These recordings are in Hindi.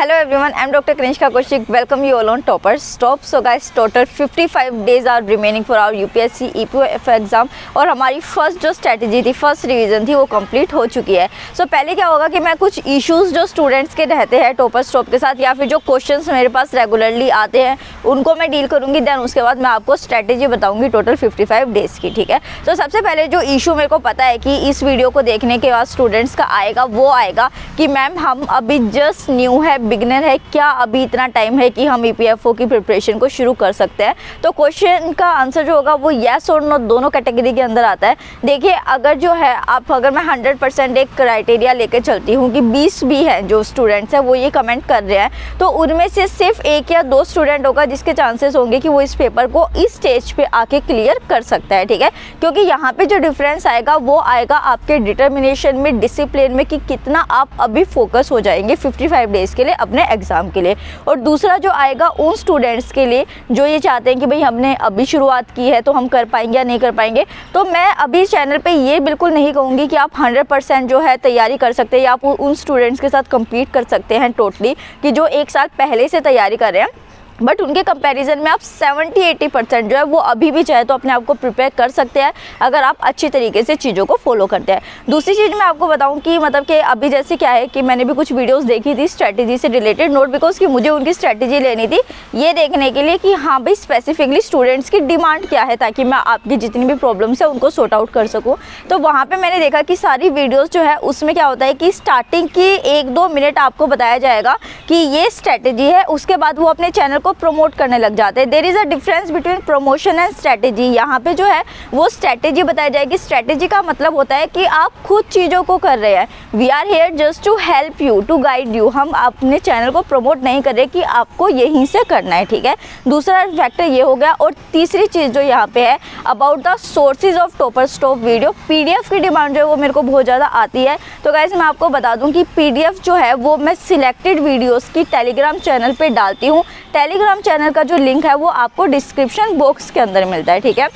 Hello everyone, I'm Dr. Kanishka Kaushik. Welcome you all on Toppers Stop. So guys, total 55 days are remaining for our UPSC EPOF exam और हमारी फ़र्स्ट जो स्ट्रेटजी थी फ़र्स्ट रिवीजन थी वो कंप्लीट हो चुकी है सो so, पहले क्या होगा कि मैं कुछ इश्यूज़ जो स्टूडेंट्स के रहते हैं टॉपर स्टॉप के साथ या फिर जो क्वेश्चंस मेरे पास रेगुलरली आते हैं उनको मैं डील करूँगी देन उसके बाद मैं आपको स्ट्रैटेजी बताऊँगी टोटल फिफ्टी डेज़ की ठीक है तो so, सबसे पहले जो इशू मेरे को पता है कि इस वीडियो को देखने के बाद स्टूडेंट्स का आएगा वो आएगा कि मैम हम अभी जस्ट न्यू है बिगनर है, क्या अभी इतना टाइम है कि हम ई e की प्रिपरेशन को शुरू कर सकते हैं? तो क्वेश्चन का आंसर जो होगा वो येस और नो दोनों कैटेगरी के अंदर आता है। देखिए, अगर जो है, आप, अगर मैं हंड्रेड परसेंट एक क्राइटेरिया लेकर चलती हूँ कि बीस भी हैं जो स्टूडेंट्स हैं, वो ये कमेंट कर रहे हैं तो उनमें से सिर्फ़ एक या दो स्टूडेंट होगा जिसके चांसेस होंगे कि वो इस पेपर को इस स्टेज पे आके क्लियर कर सकता है, ठीक है? क्योंकि यहाँ पे जो डिफरेंस आएगा, वो आएगा आपके डिटर्मिनेशन में डिसिप्लिन में कि कितना आप अभी फोकस हो जाएँगे 55 डेज़ के लिए। अपने एग्ज़ाम के लिए। और दूसरा जो आएगा उन स्टूडेंट्स के लिए, जो ये चाहते हैं कि भाई हमने अभी शुरुआत की है तो हम कर पाएँगे या नहीं कर पाएँगे। तो मैं अभी चैनल पर ये बिल्कुल नहीं कहूँगी कि आप 100 परसेंट जो है तैयारी कर सकते हैं या आप उन स्टूडेंट्स के साथ कम्पीट कर सकते हैं टोटली कि जो एक साल पहले से तैयारी कर रहे हैं। बट उनके कंपैरिजन में आप 70-80 परसेंट जो है, वो अभी भी चाहे तो अपने आप को प्रिपेयर कर सकते हैं, अगर आप अच्छी तरीके से चीज़ों को फॉलो करते हैं। दूसरी चीज़ मैं आपको बताऊँ कि मतलब कि अभी जैसे क्या है कि मैंने भी कुछ वीडियोस देखी थी स्ट्रैटेजी से रिलेटेड नोट बिकॉज़ कि मुझे उनकी स्ट्रैटेजी लेनी थी, ये देखने के लिए कि हाँ भाई स्पेसिफिकली स्टूडेंट्स की डिमांड क्या है ताकि मैं आपकी जितनी भी प्रॉब्लम्स है उनको सॉर्ट आउट कर सकूँ। तो वहाँ पर मैंने देखा कि सारी वीडियोज़ जो है, उसमें क्या होता है कि स्टार्टिंग की एक दो मिनट आपको बताया जाएगा कि ये स्ट्रैटेजी है, उसके बाद वो अपने चैनल को प्रमोट करने लग जाते हैं। There is a difference between promotion and strategy यहाँ पे जो है, वो स्ट्रैटेजी बताई जाएगी। स्ट्रैटेजी का मतलब होता है कि आप खुद चीज़ों को कर रहे हैं। We are here just to help you to guide you हम अपने चैनल को प्रमोट नहीं कर रहे कि आपको यहीं से करना है, ठीक है? दूसरा फैक्टर ये हो गया और तीसरी चीज़ जो यहाँ पे है about the sources of topper stop video PDF की डिमांड जो है, वो मेरे को बहुत ज़्यादा आती है। तो गाइज़ मैं आपको बता दूँ कि पीडीएफ जो है, वो मैं सिलेक्टेड वीडियोज़ की टेलीग्राम चैनल पर डालती हूँ। टेलीग्राम चैनल का जो लिंक है वो आपको डिस्क्रिप्शन बॉक्स के अंदर मिलता है, ठीक है?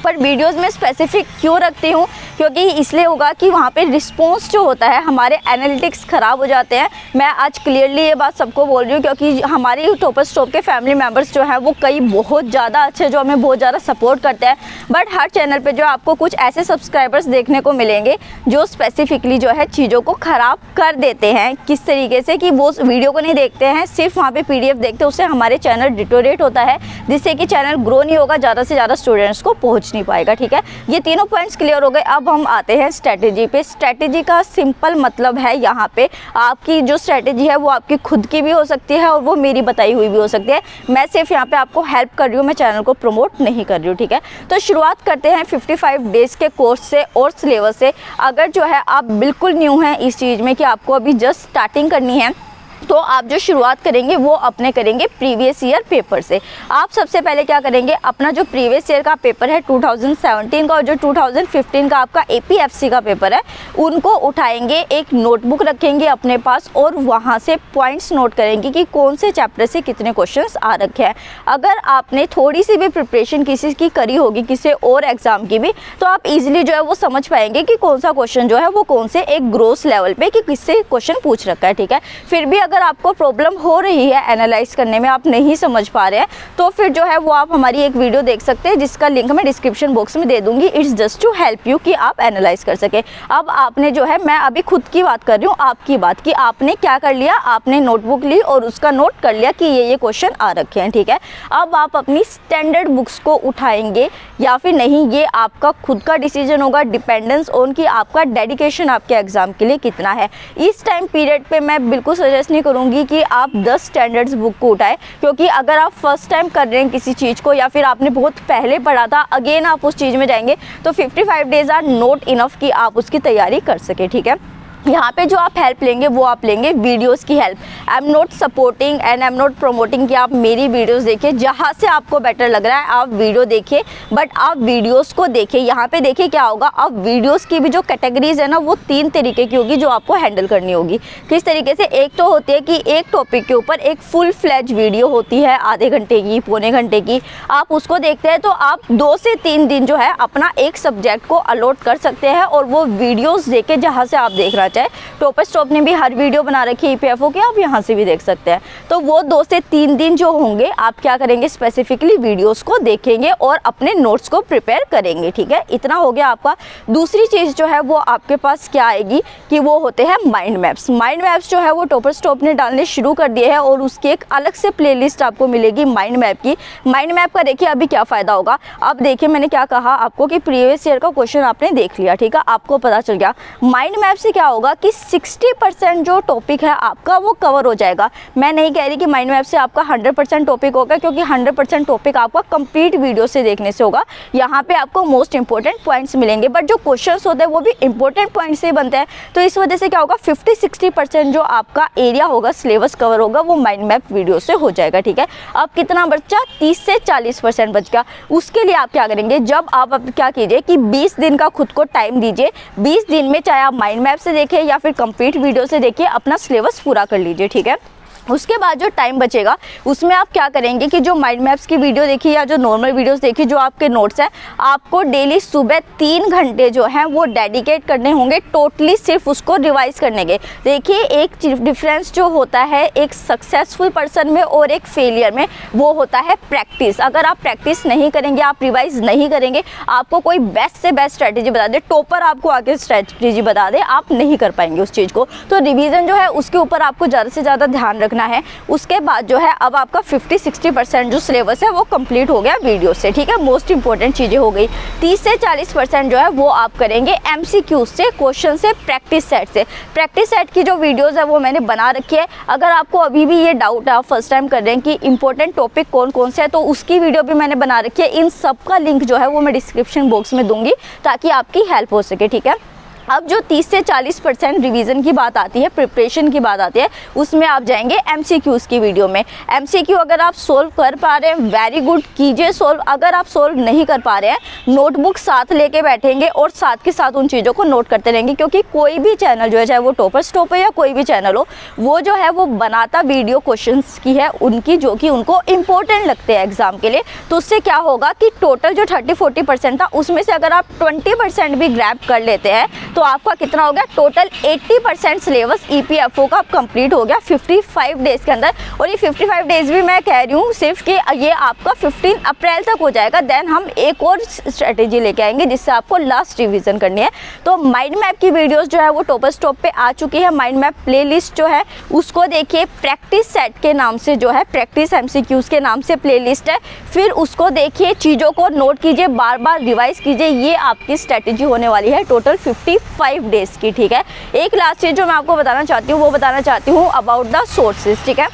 पर वीडियोस में स्पेसिफिक क्यों रखती हूँ? क्योंकि इसलिए होगा कि वहाँ पे रिस्पॉन्स जो होता है, हमारे एनालिटिक्स ख़राब हो जाते हैं। मैं आज क्लियरली ये बात सबको बोल रही हूँ क्योंकि हमारे टोपर स्टॉप के फैमिली मेंबर्स जो हैं, वो कई बहुत ज़्यादा अच्छे जो हमें बहुत ज़्यादा सपोर्ट करते हैं। बट हर चैनल पर जो आपको कुछ ऐसे सब्सक्राइबर्स देखने को मिलेंगे, जो स्पेसिफिकली जो है चीज़ों को ख़राब कर देते हैं। किस तरीके से कि वो वीडियो को नहीं देखते हैं, सिर्फ़ वहाँ पर पी देखते हैं, उससे हमारे चैनल डिटोरेट होता है, जिससे कि चैनल ग्रो नहीं होगा, ज़्यादा से ज़्यादा स्टूडेंट्स को पहुँच नहीं पाएगा, ठीक है? ये तीनों पॉइंट्स क्लियर हो गए। अब हम आते हैं स्ट्रेटेजी पे। स्ट्रेटेजी का सिंपल मतलब है यहाँ पे, आपकी जो स्ट्रेटेजी है वो आपकी खुद की भी हो सकती है और वो मेरी बताई हुई भी हो सकती है। मैं सिर्फ़ यहाँ पे आपको हेल्प कर रही हूँ, मैं चैनल को प्रमोट नहीं कर रही हूँ, ठीक है? तो शुरुआत करते हैं 55 डेज़ के कोर्स से और सिलेबस से। अगर जो है आप बिल्कुल न्यू हैं इस चीज़ में कि आपको अभी जस्ट स्टार्टिंग करनी है तो आप जो शुरुआत करेंगे, वो अपने करेंगे प्रीवियस ईयर पेपर से। आप सबसे पहले क्या करेंगे, अपना जो प्रीवियस ईयर का पेपर है 2017 का और जो 2015 का आपका एपीएफसी का पेपर है, उनको उठाएँगे, एक नोटबुक रखेंगे अपने पास और वहाँ से पॉइंट्स नोट करेंगे कि कौन से चैप्टर से कितने क्वेश्चन आ रखे हैं। अगर आपने थोड़ी सी भी प्रिपरेशन किसी की करी होगी, किसी और एग्ज़ाम की भी तो आप इजिली जो है वो समझ पाएँगे कि कौन सा क्वेश्चन जो है, वो कौन से एक ग्रोस लेवल पे कि किससे क्वेश्चन पूछ रखा है, ठीक है? फिर भी अगर आपको प्रॉब्लम हो रही है एनालाइज करने में, आप नहीं समझ पा रहे हैं तो फिर जो है वो आप हमारी एक वीडियो देख सकते हैं, जिसका लिंक मैं डिस्क्रिप्शन बॉक्स में दे दूँगी। It's just to help you कि आप एनालाइज कर सके। अब आपने जो है, मैं अभी खुद की बात कर रही हूँ, आपकी बात कि। आपने क्या कर लिया? आपने नोटबुक ली और उसका नोट कर लिया कि ये ये क्वेश्चन आ रखे हैं, ठीक है? अब आप अपनी स्टैंडर्ड बुक्स को उठाएँगे या फिर नहीं, ये आपका खुद का डिसीज़न होगा डिपेंडेंस ऑन कि आपका डेडिकेशन आपके एग्ज़ाम के लिए कितना है। इस टाइम पीरियड पे मैं बिल्कुल सजेस्ट नहीं नहीं करूँगी कि आप 10 स्टैंडर्ड्स बुक को उठाएँ, क्योंकि अगर आप फ़र्स्ट टाइम कर रहे हैं किसी चीज़ को या फिर आपने बहुत पहले पढ़ा था अगेन आप उस चीज़ में जाएँगे तो 55 डेज़ आर नोट इनफ कि आप उसकी तैयारी कर सके, ठीक है? यहाँ पे जो आप हेल्प लेंगे, वो आप लेंगे वीडियोस की help I am not supporting and I am not promoting कि आप मेरी वीडियोस देखिए, जहाँ से आपको बेटर लग रहा है, आप वीडियो देखिए बट आप वीडियोस को देखिए. यहाँ पे देखिए क्या होगा अब वीडियोस की भी जो कैटेगरीज है ना, वो तीन तरीके की होगी जो आपको हैंडल करनी होगी. किस तरीके से? एक तो होती है कि एक टॉपिक के ऊपर एक फुल फ्लैज वीडियो होती है, आधे घंटे की, पौने घंटे की. आप उसको देखते हैं तो आप दो से तीन दिन जो है अपना एक सब्जेक्ट को अलॉट कर सकते हैं और वो वीडियोज़ देखे जहाँ से आप देख रहे चाहे टोपर स्टॉप ने भी हर वीडियो बना रखी है ई की, आप यहाँ से भी देख सकते हैं। तो वो दो से तीन दिन जो होंगे, आप क्या करेंगे स्पेसिफिकली वीडियोज़ को देखेंगे और अपने नोट्स को प्रिपेयर करेंगे, ठीक है? इतना हो गया आपका। दूसरी चीज़ जो है, वो आपके पास क्या आएगी कि वो होते हैं माइंड मैप्स माइंड मैप्स जो है, वो टोपर स्टॉप ने डालने शुरू कर दिए हैं और उसकी एक अलग से प्लेलिस्ट आपको मिलेगी माइंड मैप की। माइंड मैप का देखिए अभी क्या फ़ायदा होगा। अब देखिए मैंने क्या कहा आपको कि प्रीवियस ईयर का क्वेश्चन आपने देख लिया, ठीक है? आपको पता चल गया। माइंड मैप से क्या होगा? कि सिक्सटी जो टॉपिक है आपका वो कवर हो जाएगा। मैं नहीं कह रही कि माइंड मैप से आपका हंड्रेड टॉपिक होगा, क्योंकि हंड्रेड टॉपिक आपका कंप्लीट वीडियो से देखने से होगा। यहाँ पे आपको मोस्ट इंपॉर्टेंट पॉइंट्स मिलेंगे बट जो क्वेश्चन होते हैं वो भी इंपॉर्टेंट पॉइंट से बनते हैं। तो इस वजह से क्या होगा फिफ्टी सिक्सटी परसेंट जो आपका एरिया होगा सिलेबस कवर होगा, वो माइंड मैप वीडियो से हो जाएगा, ठीक है? अब कितना बच्चा तीस से चालीस परसेंट बच गया। उसके लिए आप क्या करेंगे, जब आप क्या कीजिए कि बीस दिन का खुद को टाइम दीजिए। बीस दिन में चाहे आप माइंड मैप से देखें या फिर कंप्लीट वीडियो से देखिए अपना सिलेबस पूरा कर लीजिए ठीक है? उसके बाद जो टाइम बचेगा, उसमें आप क्या करेंगे कि जो माइंड मैप्स की वीडियो देखी या जो नॉर्मल वीडियोस देखी, जो आपके नोट्स हैं, आपको डेली सुबह तीन घंटे जो हैं, वो डेडिकेट करने होंगे टोटली सिर्फ़ उसको रिवाइज करने के। देखिए, एक डिफरेंस जो होता है, एक सक्सेसफुल पर्सन में और एक फेलियर में, वो होता है प्रैक्टिस अगर आप प्रैक्टिस नहीं करेंगे, आप रिवाइज नहीं करेंगे, आपको कोई बेस्ट से बेस्ट स्ट्रैटेजी बता दे टॉपर आपको आगे स्ट्रैटेजी बता दे, आप नहीं कर पाएँगे उस चीज़ को। तो रिविज़न जो है, उसके ऊपर आपको ज़्यादा से ज़्यादा ध्यान रखना रखना है। उसके बाद जो है, अब आपका 50-60 परसेंट जो सिलेबस है, वो कंप्लीट हो गया वीडियो से, ठीक है? मोस्ट इंपॉर्टेंट चीज़ें हो गई। 30 से 40 परसेंट जो है, वो आप करेंगे एमसीक्यू से क्वेश्चन से प्रैक्टिस सेट से। प्रैक्टिस सेट की जो वीडियोज़ है, वो मैंने बना रखी है। अगर आपको अभी भी ये डाउट है, आप फ़र्स्ट टाइम कर रहे हैं कि इंपॉर्टेंट टॉपिक कौन कौन से है तो उसकी वीडियो भी मैंने बना रखी है। इन सब का लिंक जो है, वो मैं डिस्क्रिप्शन बॉक्स में दूँगी, ताकि आपकी हेल्प हो सके, ठीक है? अब जो 30 से 40 परसेंट रिविज़न की बात आती है प्रिपरेशन की बात आती है, उसमें आप जाएँगे एम की वीडियो में। एमसीक्यू अगर आप सोल्व कर पा रहे हैं वेरी गुड कीजिए सोल्व अगर आप सोल्व नहीं कर पा रहे हैं नोटबुक साथ लेके बैठेंगे और साथ के साथ उन चीज़ों को नोट करते रहेंगे, क्योंकि कोई भी चैनल जो है, चाहे वो टॉपर स्टॉप है या कोई भी चैनल हो, वो जो है, वो बनाता वीडियो क्वेश्चन की है, उनकी जो कि उनको इम्पोर्टेंट लगते हैं एग्ज़ाम के लिए। तो उससे क्या होगा कि टोटल जो थर्टी फोर्टी परसेंट था, उसमें से अगर आप ट्वेंटी परसेंट भी ग्रैप कर लेते हैं तो आपका कितना हो गया? टोटल 80 परसेंट सिलेबस ईपीएफओ का कंप्लीट हो गया 55 डेज़ के अंदर। और ये 55 डेज़ भी मैं कह रही हूँ सिर्फ़ कि ये आपका 15 अप्रैल तक हो जाएगा। देन हम एक और स्ट्रेटेजी लेके आएँगे जिससे आपको लास्ट रिविजन करनी है। तो माइंड मैप की वीडियोज़ जो है वो टॉपर स्टॉप पे आ चुकी है। माइंड मैप प्ले जो है, उसको देखिए। प्रैक्टिस सेट के नाम से जो है प्रैक्टिस एम के नाम से प्ले है। फिर उसको देखिए, चीज़ों को नोट कीजिए बार बार रिवाइज कीजिए। ये आपकी स्ट्रेटेजी होने वाली है। टोटल फिफ्टी फाइव डेज़ की, ठीक है? एक लास्ट चीज़ जो मैं आपको बताना चाहती हूँ, वो बताना चाहती हूँ अबाउट द सोर्सेज ठीक है?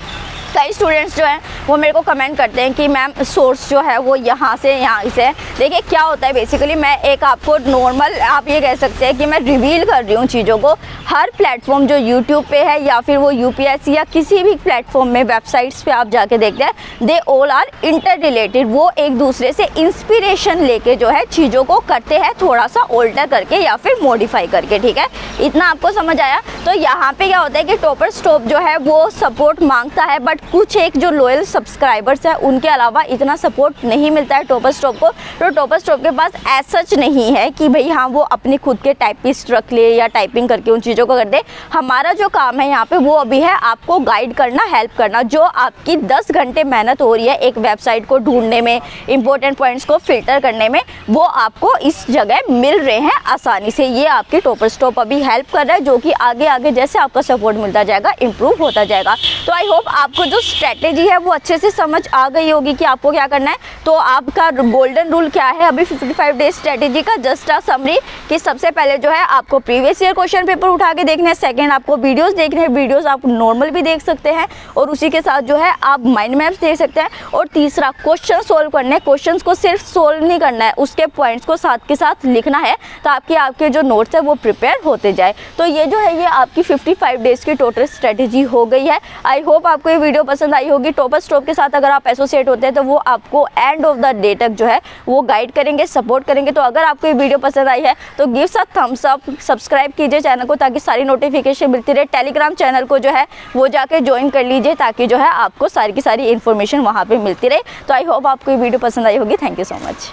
कई स्टूडेंट्स जो हैं, वो मेरे को कमेंट करते हैं कि मैम सोर्स जो है वो यहाँ से यहाँ से। देखिए, क्या होता है? बेसिकली मैं एक आपको नॉर्मल आप ये कह सकते हैं कि मैं रिवील कर रही हूँ चीज़ों को। हर प्लेटफॉर्म जो यूट्यूब पे है या फिर वो यू या किसी भी प्लेटफॉर्म में वेबसाइट्स पे आप जाके देखते हैं they all are interrelated वो एक दूसरे से इंस्पिरेशन लेके जो है चीज़ों को करते हैं थोड़ा सा ओल्टर करके या फिर मॉडिफाई करके, ठीक है? इतना आपको समझ आया? तो यहाँ पे क्या होता है कि टॉपर स्टॉप जो है, वो सपोर्ट माँगता है बट कुछ एक जो लॉयल सब्सक्राइबर्स हैं, उनके अलावा इतना सपोर्ट नहीं मिलता है टोपर स्टॉप को। तो टोपर स्टॉप के पास सच नहीं है कि भाई हाँ वो अपने खुद के टाइपिस्ट रख ले या टाइपिंग करके उन चीज़ों को कर दे। हमारा जो काम है यहाँ पे, वो अभी है आपको गाइड करना हेल्प करना, जो आपकी दस घंटे मेहनत हो रही है एक वेबसाइट को ढूँढने में इंपॉर्टेंट पॉइंट्स को फ़िल्टर करने में, वो आपको इस जगह मिल रहे हैं आसानी से। ये आपकी टोपर स्टॉप अभी हेल्प कर रहा है, जो कि आगे आगे जैसे आपका सपोर्ट मिलता जाएगा इम्प्रूव होता जाएगा। तो आई होप आपको जो स्ट्रैटेजी है, वो अच्छे से समझ आ गई होगी कि आपको क्या करना है। तो आपका गोल्डन रूल क्या है? अभी 55 डेज़ स्ट्रैटेजी का जस्ट आ समरी कि सबसे पहले जो है, आपको प्रीवियस ईयर क्वेश्चन पेपर उठा के देखने हैं। सेकेंड आपको वीडियोस देखने हैं। वीडियोस आप नॉर्मल भी देख सकते हैं और उसी के साथ जो है, आप माइंड मैप्स देख सकते हैं। और तीसरा क्वेश्चन सोल्व करना है। क्वेश्चन को सिर्फ़ सोल्व नहीं करना है, उसके पॉइंट्स को साथ के साथ लिखना है ताकि आपके जो नोट्स है, वो प्रिपेयर होते जाए। तो ये जो है, ये आपकी फिफ्टी डेज़ की टोटल स्ट्रेटेजी हो गई है। आई होप आपको ये वीडियो पसंद आई होगी, टॉपर स्टॉप के साथ अगर आप एसोसिएट होते हैं तो वो आपको एंड ऑफ़ द डे तक जो है, वो गाइड करेंगे सपोर्ट करेंगे। तो अगर आपको ये वीडियो पसंद आई है तो गिव सा थम्स अप सब्सक्राइब कीजिए चैनल को, ताकि सारी नोटिफिकेशन मिलती रहे। टेलीग्राम चैनल को जो है, वो जाके ज्वाइन कर लीजिए, ताकि जो है, आपको सारी की सारी इन्फॉर्मेशन वहाँ पर मिलती रहे। तो आई होप आपको ये वीडियो पसंद आई होगी। Thank you so much